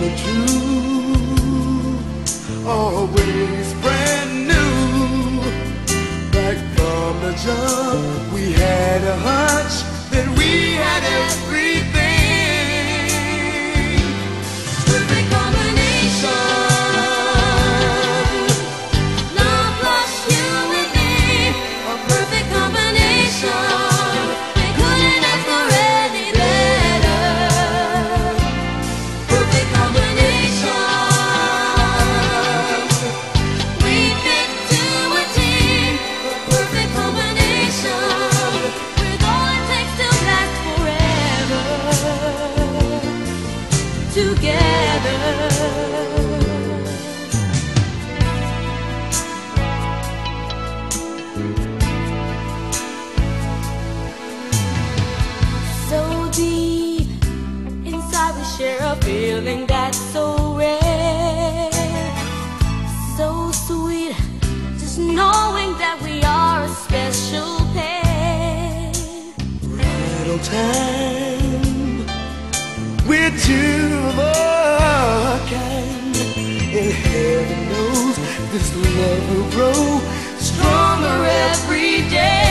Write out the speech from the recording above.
the truth, always brand new, back from the jump. Feeling that's so rare, so sweet. Just knowing that we are a special pair. On time. We're two of a kind. And heaven knows this love will grow stronger every day.